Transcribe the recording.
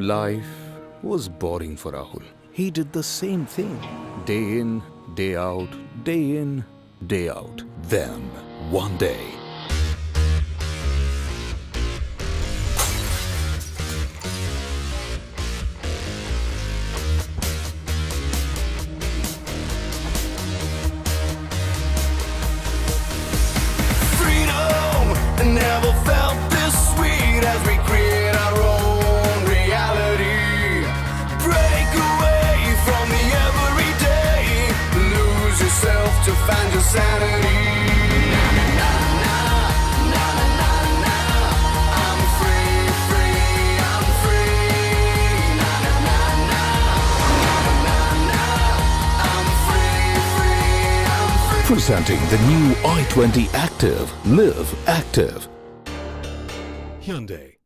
Life was boring for Rahul. He did the same thing day in, day out, day in, day out. Then, one day, to find your sanity. Presenting the new i20 Active. Live active. Hyundai.